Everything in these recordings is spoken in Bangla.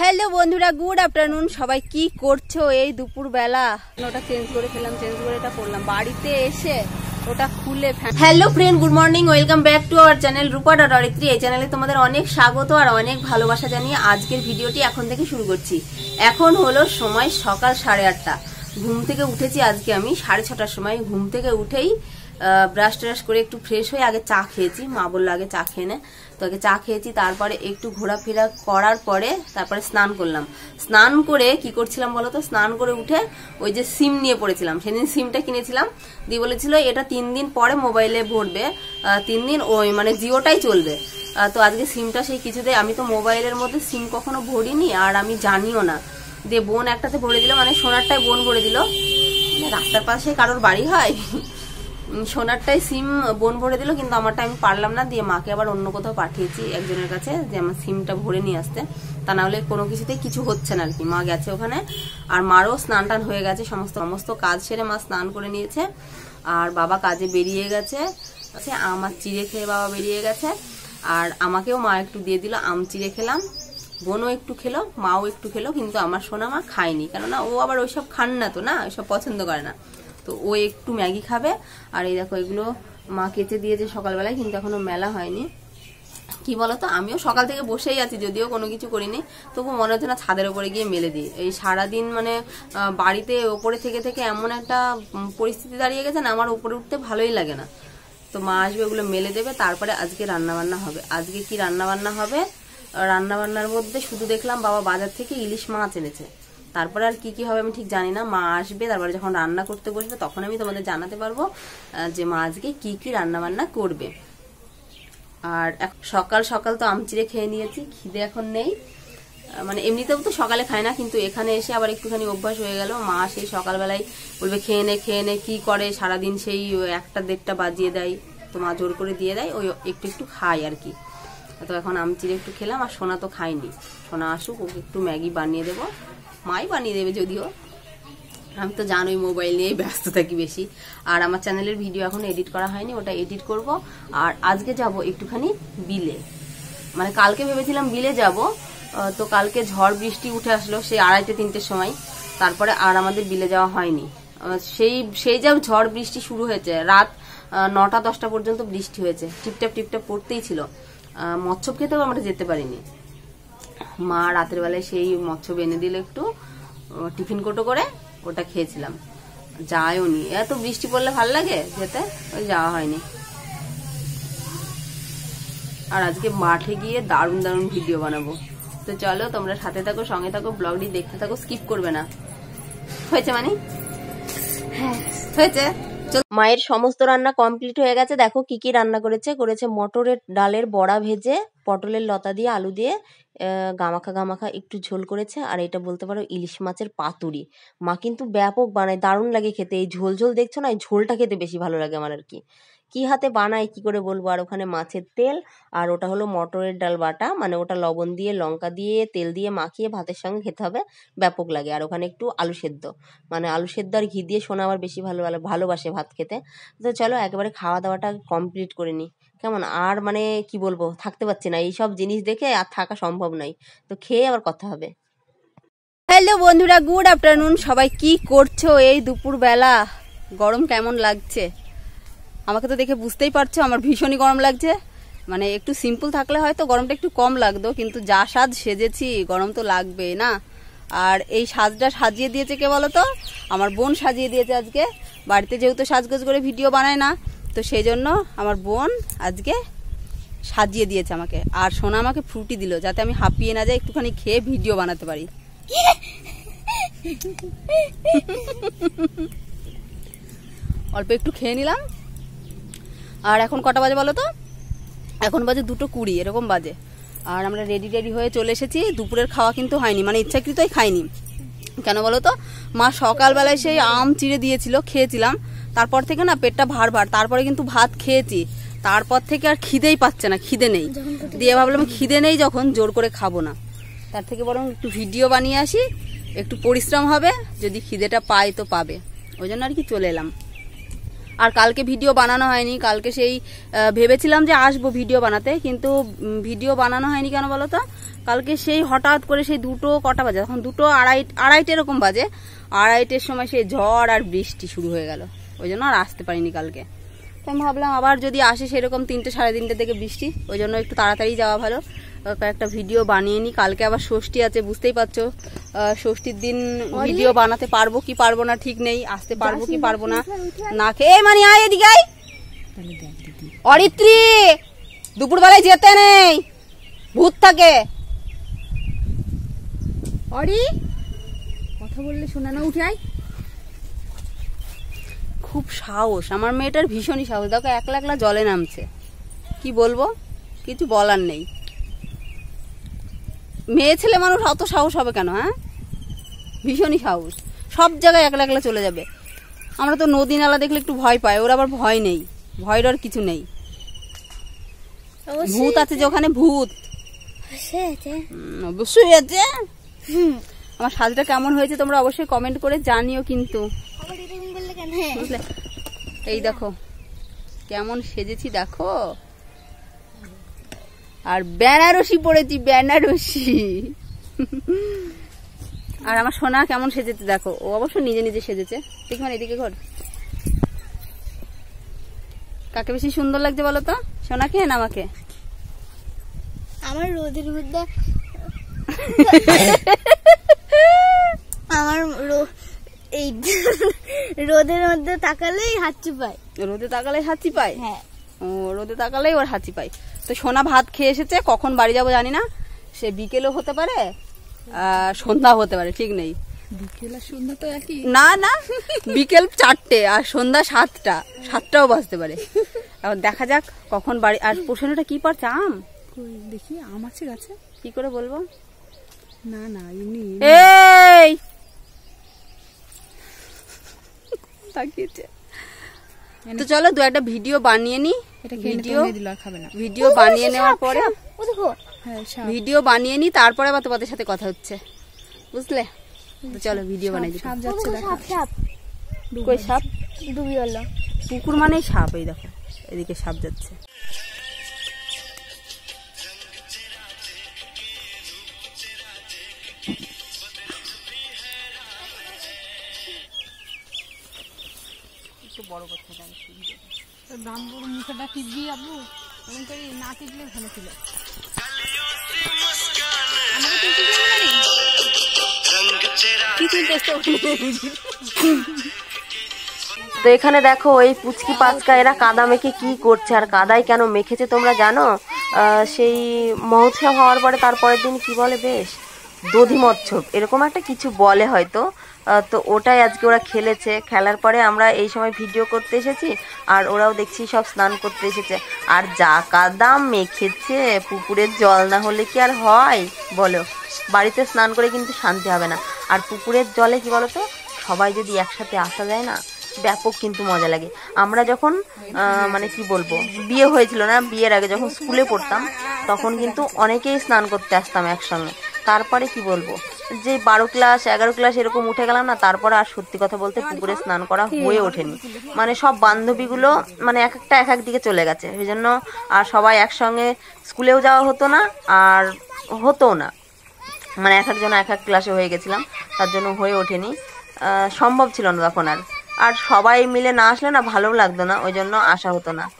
হ্যালো বন্ধুরা গুড আফটারনুন সবাই কি করছ? এই দুপুর বেলা ওটা চেঞ্জ করে ফেললাম চেঞ্জ করে এটা করলাম। বাড়িতে এসে ওটা খুলে hello friend good morning welcome back to our channel Rupa dot Aritri এই চ্যানেলে তোমাদের অনেক স্বাগত আর অনেক ভালোবাসা জানিয়ে আজকের ভিডিওটি এখন থেকে শুরু করছি। এখন হলো সময় সকাল সাড়ে আটটা। ঘুম থেকে উঠেছি আজকে আমি, সাড়ে ছটার সময় ঘুম থেকে উঠেই ব্রাশ ট্রাশ করে একটু ফ্রেশ হয়ে আগে চা খেয়েছি। মা বলল, আগে চা খেয়ে তো আগে চা খেয়েছি, তারপরে একটু ঘোরাফেরা করার পরে তারপরে স্নান করলাম। স্নান করে কি করছিলাম বলো তো? স্নান করে উঠে ওই যে সিম নিয়ে পড়েছিলাম। সেদিন সিমটা কিনেছিলাম। দিয়ে বলেছিল, এটা তিন দিন পরে মোবাইলে ভরবে। তিন দিন ওই মানে জিওটাই চলবে। তো আজকে সিমটা সেই কিছুতে, আমি তো মোবাইলের মধ্যে সিম কখনো ভরিনি আর আমি জানিও না। দিয়ে বোন একটাতে ভরে দিল মানে সোনারটায় বোন ভরে দিল। মানে রাস্তার পাশে কারোর বাড়ি হয়? সোনারটাই সিম বোন ভরে দিল, কিন্তু আমারটা আমি পারলাম না, দিয়ে মাকে আবার অন্য কোথাও পাঠিয়েছি একজনের কাছে, যে আমার সিমটা ভরে নিয়ে আসতে। তা না হলে কোনো কিছুতেই কিছু হচ্ছে না আর কি মা গেছে ওখানে, আর মারও স্নান টান হয়ে গেছে, সমস্ত সমস্ত কাজ সেরে মা স্নান করে নিয়েছে। আর বাবা কাজে বেরিয়ে গেছে। আমার চিড়ে খেয়ে বাবা বেরিয়ে গেছে। আর আমাকেও মা একটু দিয়ে দিল, আম চিড়ে খেলাম। বোনও একটু খেলো, মাও একটু খেলো, কিন্তু আমার সোনা মা খায়নি। কেননা ও আবার ওইসব খান না তো না, ওইসব পছন্দ করে না। তো ও একটু ম্যাগি খাবে। আর এই দেখো, এগুলো মা কেচে দিয়েছে সকালবেলায়, কিন্তু এখনও মেলা হয়নি। কি বলতো, আমিও সকাল থেকে বসেই আছি, যদিও কোনো কিছু করিনি। তবু মনে হচ্ছে না ছাদের ওপরে গিয়ে মেলে দিই। এই সারাদিন মানে বাড়িতে ওপরে থেকে থেকে এমন একটা পরিস্থিতি দাঁড়িয়ে গেছে না, আমার উপরে উঠতে ভালোই লাগে না। তো মা আসবে, ওগুলো মেলে দেবে, তারপরে আজকে রান্না বান্না হবে। আজকে কি রান্না বান্না হবে? রান্না বান্নার মধ্যে শুধু দেখলাম বাবা বাজার থেকে ইলিশ মাছ এনেছে। তারপরে আর কি কি হবে আমি ঠিক জানি না। মা আসবে, তারপরে যখন রান্না করতে বসবে, তখন আমি তোমাদের জানাতে পারব যে মা আজকে কি কি রান্না বান্না করবে। আর সকাল সকাল তো আমচিড়ে খেয়ে নিয়েছি, খিদে এখন নেই। মানে এমনিতেও তো সকালে খায় না, কিন্তু এখানে এসে আবার একটুখানি অভ্যাস হয়ে গেল। মা সেই সকালবেলায় বলবে, খেয়ে নে খেয়ে নে, কি করে? সারাদিন সেই একটা দেড়টা বাজিয়ে দেয়। তো মা জোর করে দিয়ে দেয়, ওই একটু একটু খায় আর কি। তো এখন আমচিড়ে একটু খেলাম, আর সোনা তো খাইনি। সোনা আসুক, ওকে একটু ম্যাগি বানিয়ে দেবো। মাই বানিয়ে দেবে যদিও। আমি তো জানোই মোবাইল নিয়েই ব্যস্ত থাকি বেশি। আর আমার চ্যানেলের ভিডিও এখন এডিট করা হয়নি, ওটা এডিট করব। আর আজকে যাব একটুখানি বিলে। মানে কালকে ভেবেছিলাম বিলে যাব। তো কালকে ঝড় বৃষ্টি উঠে আসলো সেই আড়াইটে, তিনটের সময়। তারপরে আর আমাদের বিলে যাওয়া হয়নি। সেই সেই যা ঝড় বৃষ্টি শুরু হয়েছে, রাত নটা, দশটা পর্যন্ত বৃষ্টি হয়েছে। টিপটাপ টিপটাপ পড়তেই ছিল। মৎস্য খেতেও আমরা যেতে পারিনি। মা রাতের বেলায় সেই মৎস্য এনে দিল একটু টিফিন কোটো করে ওটা খেয়েছিলাম। যায়ও নি। এত বৃষ্টি পড়লে ভালো লাগে যেতে ওই যাওয়া হয়নি। আর আজকে মাঠে গিয়ে দারুণ দারুণ ভিডিও বানাবো। তো চলো তোমরা সাথে থাকো সঙ্গে থাকো ব্লগটি দেখতে থাকো স্কিপ করবে না। হয়েছে মানে? হ্যাঁ। হয়েছে। মায়ের সমস্ত রান্না কমপ্লিট হয়ে গেছে। দেখো কি কি রান্না করেছে। করেছে মটরের ডালের বড়া ভেজে, পটলের লতা দিয়ে, আলু দিয়ে গামাখা গামাখা একটু ঝোল করেছে। আর এটা বলতে পারো ইলিশ মাছের পাতুরি। মা কিন্তু ব্যাপক বানায়, দারুণ লাগে খেতে। এই ঝোল ঝোল দেখছ না? এই ঝোলটা খেতে বেশি ভালো লাগে আমার আর কি। কি হাতে বানায়, কি করে বলব? আর ওখানে মাছের তেল, আর ওটা হলো মটরের ডাল বাটা। মানে ওটা লবণ দিয়ে, লঙ্কা দিয়ে, তেল দিয়ে মাখিয়ে ভাতের সঙ্গে খেতে হবে। ব্যাপক লাগে। আর ওখানে একটু আলু সেদ্ধ। মানে আলু সেদ্ধ আর ঘি দিয়ে সোনা আবার বেশি ভালো ভালো- ভালোবাসে ভাত খেতে। তো চলো একেবারে খাওয়া দাওয়াটা কমপ্লিট করে নিই। কেমন? আর মানে কি বলব? থাকতে পারছি না। এইসব জিনিস দেখে আর থাকা সম্ভব নয়। তো খেয়ে আবার কথা হবে। হ্যালো বন্ধুরা গুড আফটারনুন সবাই কি করছ এই দুপুর বেলা গরম কেমন লাগছে? আমাকে তো দেখে বুঝতেই পারছ আমার ভীষণই গরম লাগছে। মানে একটু সিম্পল থাকলে হয়তো গরমটা একটু কম লাগতো কিন্তু যা সাজ সেজেছি গরম তো লাগবে না। আর এই সাজটা সাজিয়ে দিয়েছে কে বলো তো আমার বোন সাজিয়ে দিয়েছে আজকে। বাড়িতে যেহেতু সাজগোজ করে ভিডিও বানায় না তো সেই জন্য আমার বোন আজকে সাজিয়ে দিয়েছে আমাকে। আর সোনা আমাকে ফ্রুটি দিল যাতে আমি হাঁপিয়ে না যাই একটুখানি খেয়ে ভিডিও বানাতে পারি। অল্প একটু খেয়ে নিলাম। আর এখন কটা বাজে বলো তো? এখন বাজে দুটো কুড়ি, এরকম বাজে। আর আমরা রেডি রেডি হয়ে চলে এসেছি। দুপুরের খাওয়া কিন্তু হয়নি মানে ইচ্ছাকৃতই খাইনি। কেন বলো তো? মা সকালবেলায় সেই আম চিড়ে দিয়েছিল, খেয়েছিলাম। তারপর থেকে না পেটটা ভার ভার তারপরে কিন্তু ভাত খেয়েছি। তারপর থেকে আর খিদেই পাচ্ছে না, খিদে নেই। দিয়ে ভাবলাম খিদে নেই যখন, জোর করে খাব না। তার থেকে বরং একটু ভিডিও বানিয়ে আসি। একটু পরিশ্রম হবে, যদি খিদেটা পাই তো পাবে। ওই জন্য আর কি চলে এলাম। আর কালকে ভিডিও বানানো হয়নি। কালকে সেই ভেবেছিলাম যে আসব ভিডিও বানাতে, কিন্তু ভিডিও বানানো হয়নি কেন বলো তো কালকে সেই হঠাৎ করে সেই দুটো কটা বাজে, তখন দুটো আড়াই, আড়াইটে এরকম বাজে। আড়াইটের সময় সেই ঝড় আর বৃষ্টি শুরু হয়ে গেল। ওই জন্য আর আসতে পারিনি কালকে। তো আমি ভাবলাম আবার যদি আসে সেরকম তিনটে সাড়ে তিনটে থেকে বৃষ্টি, ওই জন্য একটু তাড়াতাড়ি যাওয়া ভালো। কয়েকটা ভিডিও বানিয়ে নিই কালকে আবার ষষ্ঠী আছে, বুঝতেই পারছ। ষষ্ঠীর দিন ভিডিও বানাতে পারব কি পারব না ঠিক নেই আসতে পারব কি পারব না। না খেয়ে মানে আয়। এদিকে অরিত্রী দুপুরবেলায় যেতে নেই ভূত থাকে। অরি কথা বললে শোনা না উঠে আয়। খুব সাহস আমার মেয়েটার ভীষণই সাহস। দেখো একলা একলা জলে নামছে। কি বলব? কিছু বলার নেই। মেয়ে ছেলে মানুষ অত সাহস হবে কেন হ্যাঁ? ভীষণই সাহস। সব জায়গায় একলা একলা চলে যাবে। আমরা তো নদী নালা দেখলে একটু ভয় পাই ওর আবার ভয় নেই। ভয় ডর কিছু নেই। ভূত আছে যে ওখানে ভূত। অবশ্যই আছে। আমার সাজটা কেমন হয়েছে তোমরা অবশ্যই কমেন্ট করে জানিও কিন্তু। এই দেখো কেমন সেজেছি দেখো। আর বেনারসি পড়েছি বেনারসি। আর আমার সোনা কেমন সেজেছে দেখো ও অবশ্য নিজে নিজে সেজেছে। ঠিক মানে এদিকে ঘর। কাকে বেশি সুন্দর লাগছে বলো তো? সোনাকে না আমাকে? আমার রোদের মধ্যে আমার এই রোদের মধ্যে তাকালেই হাঁচি পায়। রোদে তাকালে হাঁচি পায়? হ্যাঁ। ও রোদে তাকালেই ওর হাঁচি পায়। তো সোনা ভাত খেয়ে এসেছে কখন বাড়ি যাব জানি না। সে বিকেলও হতে পারে সন্ধ্যা হতে পারে ঠিক নেই। না না বিকেল চারটে আর সন্ধ্যা সাতটা সাতটাও বাজতে পারে। এবার দেখা যাক কখন বাড়ি আর পোষণটা কি পারছে আম? দেখি আম আছে গাছে? কি করে বলব? না না এমনি এই! তাকিয়েছে। তো চলো দু একটা ভিডিও বানিয়ে নি ভিডিও ভিডিও বানিয়ে নেওয়ার পরে। ও দেখো হ্যাঁ ভিডিও বানিয়ে নি তারপরে আবার তোমাদের সাথে কথা হচ্ছে। বুঝলে? চলো ভিডিও বানাই দিই। সাপ ও যাচ্ছে সাপ সাপ। কই সাপ? ডুবিওয়ালা পুকুর মানেই সাপ এই দেখো। এদিকে সাপ যাচ্ছে। একটু বড় করতে দেন ব্রাহ্মণ মুখেটা টিপবি আবু এমন করে না টিপলে ভালো ছিল। তো এখানে দেখো, এই পুচকি পাচকা, এরা কাদা মেখে কি করছে, আর কাদায় কেন মেখেছে তোমরা জানো? সেই মহোৎসব হওয়ার পরে তারপরের দিন কি বলে বেশ? দধি মচ্ছব এরকম একটা কিছু বলে হয়তো। তো ওটাই আজকে ওরা খেলেছে। খেলার পরে আমরা এই সময় ভিডিও করতে এসেছি, আর ওরাও দেখছি সব স্নান করতে এসেছে। আর যা কাদা মেখেছে, পুকুরের জল না হলে কি আর হয়? বলো, বাড়িতে স্নান করে কিন্তু শান্তি হবে না। আর পুকুরের জলে কি বলতো? সবাই যদি একসাথে আসা যায় না, ব্যাপক কিন্তু মজা লাগে। আমরা যখন মানে কি বলব, বিয়ে হয়েছিল না, বিয়ের আগে যখন স্কুলে পড়তাম, তখন কিন্তু অনেকেই স্নান করতে আসতাম একসঙ্গে। তারপরে কি বলব, যে বারো ক্লাস, এগারো ক্লাস এরকম উঠে গেলাম না, তারপরে আর সত্যি কথা বলতে পুকুরে স্নান করা হয়ে ওঠেনি। মানে সব বান্ধবীগুলো মানে এক একটা এক এক দিকে চলে গেছে। সেই জন্য আর সবাই একসঙ্গে স্কুলেও যাওয়া হতো না, আর হতো না। মানে এক একজন এক এক ক্লাসে হয়ে গেছিলাম তার জন্য হয়ে ওঠেনি। সম্ভব ছিল না তখন আর। আর সবাই মিলে না আসলে না ভালো লাগতো না ওই জন্য আসা হতো না।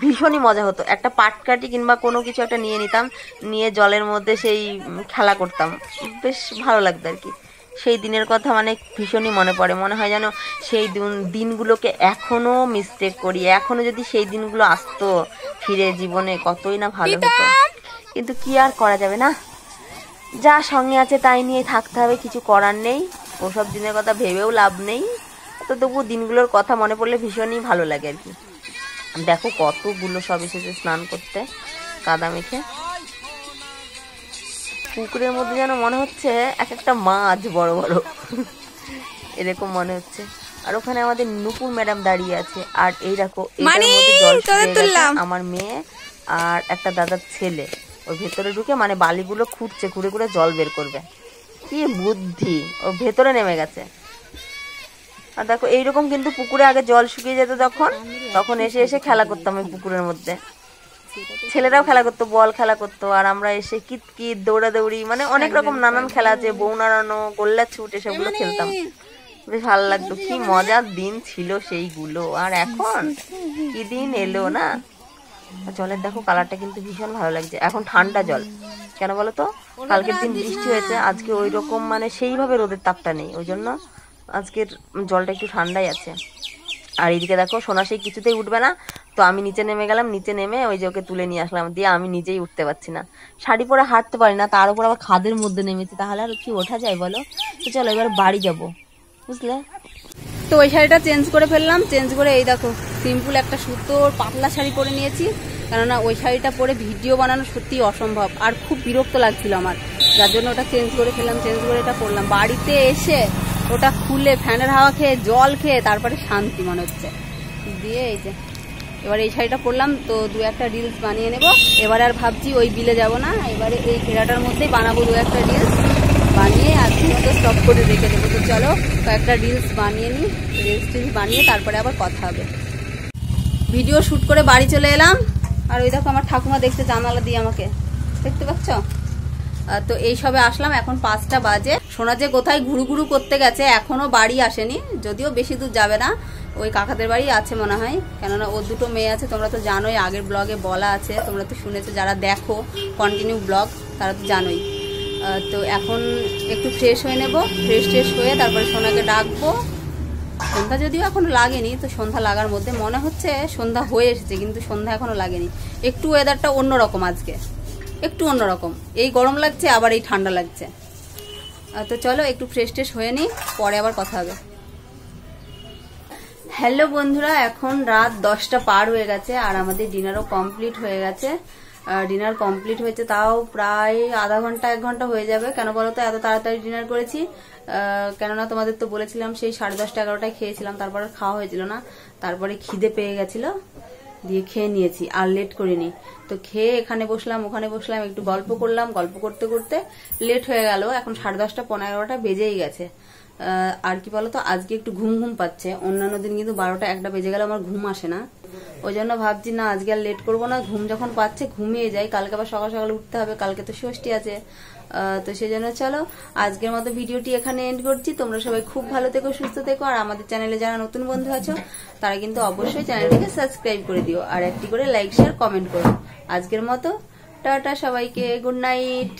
ভীষণই মজা হতো। একটা পাটকাঠি কিংবা কোনো কিছু একটা নিয়ে নিতাম নিয়ে জলের মধ্যে সেই খেলা করতাম। বেশ ভালো লাগতো আর কি। সেই দিনের কথা মানে ভীষণই মনে পড়ে। মনে হয় যেন সেই দিন- দিনগুলোকে এখনও মিস্টেক করি। এখনও যদি সেই দিনগুলো আসতো ফিরে জীবনে কতই না ভালো হতো। কিন্তু কি আর করা যাবে না? যা সঙ্গে আছে তাই নিয়ে থাকতে হবে কিছু করার নেই। ওসব দিনের কথা ভেবেও লাভ নেই। তো তবু দিনগুলোর কথা মনে পড়লে ভীষণই ভালো লাগে আর কি। দেখো কতগুলো সব এসেছে স্নান করতে কাদা মেখে। পুকুরের মধ্যে যেন মনে হচ্ছে এক একটা মাছ বড় বড়। এরকম মনে হচ্ছে। আর ওখানে আমাদের নুপুর ম্যাডাম দাঁড়িয়ে আছে। আর এই দেখো এটার মধ্যে জল আমার মেয়ে আর একটা দাদার ছেলে। ওই ভেতরে ঢুকে মানে বালিগুলো খুঁড়ছে, খুঁড়ে ঘুরে জল বের করবে। কি বুদ্ধি! ও ভেতরে নেমে গেছে। আর দেখো, এইরকম কিন্তু পুকুরে আগে জল শুকিয়ে যেত তখন তখন এসে এসে খেলা করতাম ওই পুকুরের মধ্যে। ছেলেরাও খেলা করতো, বল খেলা করতো, আর আমরা এসে কিত কিত দৌড়াদৌড়ি মানে অনেক রকম নানান খেলা আছে, বউ নাড়ানো, গোল্লা ছুট, এসবগুলো খেলতাম। বেশ ভালো লাগতো, কি মজার দিন ছিল সেইগুলো। আর এখন কি দিন এলো না? আর জলের দেখো কালারটা কিন্তু ভীষণ ভালো লাগছে। এখন ঠান্ডা জল। কেন বলো তো কালকের দিন বৃষ্টি হয়েছে আজকে ওই রকম মানে সেইভাবে রোদের তাপটা নেই। ওই জন্য আজকের জলটা একটু ঠান্ডাই আছে। আর এইদিকে দেখো সোনা সেই কিছুতেই উঠবে না। তো আমি নিচে নেমে গেলাম নিচে নেমে ওই যে ওকে তুলে নিয়ে আসলাম। দিয়ে আমি নিজেই উঠতে পারছি না। শাড়ি পরে হাঁটতে পারি না তার উপর আবার খাদের মধ্যে নেমেছি। তাহলে আর কি ওঠা যায় বলো? তো চলো এবার বাড়ি যাব। বুঝলে? তো ওই শাড়িটা চেঞ্জ করে ফেললাম। চেঞ্জ করে এই দেখো, সিম্পল একটা সুতোর পাতলা শাড়ি পরে নিয়েছি। কেননা ওই শাড়িটা পরে ভিডিও বানানো সত্যি অসম্ভব। আর খুব বিরক্ত লাগছিল আমার। যার জন্য ওটা চেঞ্জ করে ফেললাম, চেঞ্জ করে এটা পরলাম বাড়িতে এসে ওটা খুলে ফ্যানের হাওয়া খেয়ে, জল খেয়ে তারপরে শান্তি মনে হচ্ছে। দিয়ে এই যে, এবার এই শাড়িটা পরলাম। তো দু একটা রিলস বানিয়ে নেব। এবার আর ভাবছি ওই বিলে যাব না। এবারে এই ঘেরাটার মধ্যেই বানাবো দু একটা রিলস বানিয়ে আজকের মতো স্টপ করে রেখে দেবো। তো চলো কয়েকটা রিলস বানিয়ে নিই রিলস টিলস বানিয়ে তারপরে আবার কথা হবে। ভিডিও শ্যুট করে বাড়ি চলে এলাম। আর ওই দেখো আমার ঠাকুমা দেখতে জানালা দিয়ে আমাকে। দেখতে পাচ্ছ? তো এই সবে আসলাম, এখন পাঁচটা বাজে। শোনা যে কোথায় ঘুরু ঘুরু করতে গেছে এখনও বাড়ি আসেনি। যদিও বেশি দূর যাবে না, ওই কাকাদের বাড়ি আছে মনে হয়। কেননা ওর দুটো মেয়ে আছে, তোমরা তো জানোই, আগের ব্লগে বলা আছে, তোমরা তো শুনেছো, যারা দেখো কন্টিনিউ ব্লগ তারা তো জানোই। তো এখন একটু ফ্রেশ হয়ে নেব। ফ্রেশ ট্রেশ হয়ে তারপরে সোনাকে ডাকবো। সন্ধ্যা যদিও এখনও লাগেনি, তো সন্ধ্যা লাগার মধ্যে মনে হচ্ছে সন্ধ্যা হয়ে এসেছে, কিন্তু সন্ধ্যা এখনও লাগেনি। একটু ওয়েদারটা অন্যরকম আজকে। একটু অন্যরকম। এই গরম লাগছে, আবার এই ঠান্ডা লাগছে। তো চলো একটু ফ্রেশ ট্রেশ হয়ে নিই, পরে আবার কথা হবে। হ্যালো বন্ধুরা, এখন রাত দশটা পার হয়ে গেছে, আর আমাদের ডিনারও কমপ্লিট হয়ে গেছে। ডিনার কমপ্লিট হয়েছে, তাও প্রায় আধা ঘণ্টা, এক ঘণ্টা হয়ে যাবে। কেন বলো তো, এত তাড়াতাড়ি ডিনার করেছি। কেননা তোমাদের তো বলেছিলাম, সেই সাড়ে দশটা, এগারোটায় খেয়েছিলাম, তারপরে খাওয়া হয়েছিল না। তারপরে খিদে পেয়ে গেছিল, দিয়ে খেয়ে নিয়েছি, আর লেট করিনি। তো খেয়ে এখানে বসলাম, ওখানে বসলাম, একটু গল্প করলাম, গল্প করতে করতে লেট হয়ে গেল। এখন সাড়ে দশটা পনেরোটা বেজেই গেছে। আর কি বলতো, আজকে একটু ঘুম ঘুম পাচ্ছে। অন্যান্য দিন কিন্তু বারোটা, একটা বেজে গেলে আমার ঘুম আসে না। ওই জন্য ভাবছি, না, আজকে আর লেট করব না। ঘুম যখন পাচ্ছে, ঘুমিয়ে যাই। কালকে আবার সকাল সকাল উঠতে হবে, কালকে তো ষষ্ঠী আছে। তো সেই জন্য চলো, আজকের মতো ভিডিওটি এখানে এন্ড করছি। তোমরা সবাই খুব ভালো থেকো, সুস্থ থেকো, আর আমাদের চ্যানেলে যারা নতুন বন্ধু আছো, তারা কিন্তু অবশ্যই চ্যানেলটিকে সাবস্ক্রাইব করে দিও, আর একটি করে লাইক শেয়ার কমেন্ট করো। আজকের মতো, টাটা সবাইকে গুড নাইট